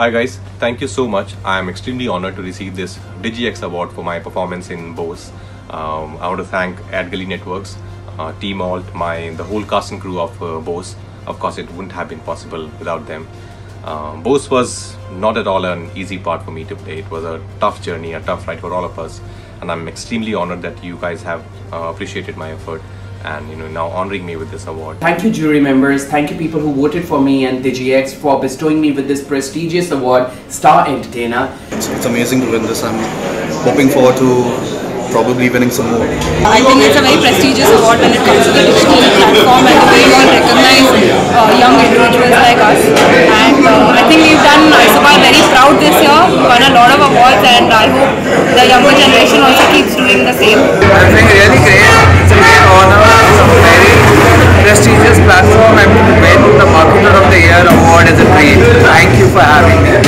Hi guys, thank you so much. I am extremely honored to receive this Digixx award for my performance in Bose. Um, I want to thank AdGully Networks, uh, Team Alt, my the whole cast and crew of uh, Bose. Of course, it wouldn't have been possible without them. Um, Bose was not at all an easy part for me to play. It was a tough journey, a tough ride for all of us, and I'm extremely honored that you guys have uh, appreciated my effort and you know now honoring me with this award. Thank you, jury members. Thank you, people who voted for me and Digixx for bestowing me with this prestigious award, Star Entertainer. It's, it's amazing to win this. I'm hoping forward to probably winning some more. I think it's a very prestigious award when it comes to the digital platform and the way you all awards and I hope the younger generation also keeps doing the same. I think really great. It's a great honor. It's a very prestigious platform and to win the Marketer of the Year award is a treat. Thank you for having me.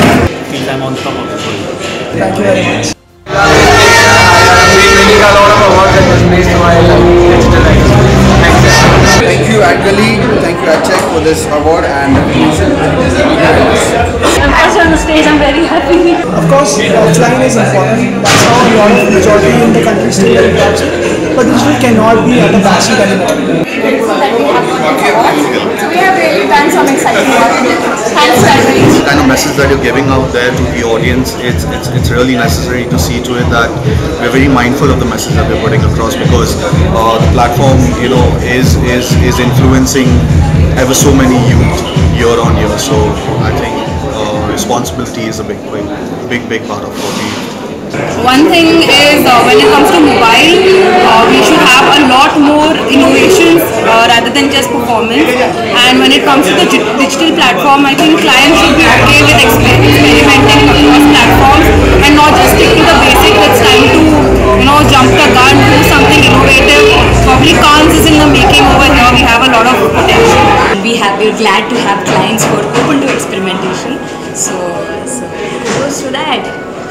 feel I'm on top of the world. Thank you very much. I've been winning a lot of awards and was based on my digital. Thank you. Thank you, AdGully. Thank you, Adcheck, for this award and recognition. I'm also on the stage, I'm very happy. Of course, offline is important. That's how the majority in the country still get touch. But digital cannot be at a backseat anymore. So we have really done some exciting work. Thanks, AdGully. The kind of message that you're giving out there to the audience, it's, it's, it's really necessary to see to it that we're very mindful of the message that we're putting across because uh, the platform, you know, is, is, is influencing ever so many youth year on year. So I think responsibility is a big, big, big, big part of what we One thing is uh, when it comes to mobile, uh, we should have a lot more innovations uh, rather than just performance. And when it comes to the digital platform, I think clients should be okay with exper-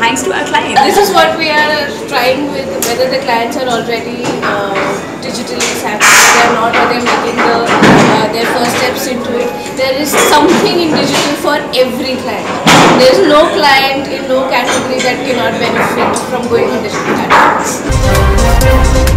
thanks to our clients This is what we are trying with whether the clients are already uh, digitally savvy, they are not, or they're making the uh, their first steps into it. There is something in digital for every client. There is no client in no category that cannot benefit from going on digital platforms.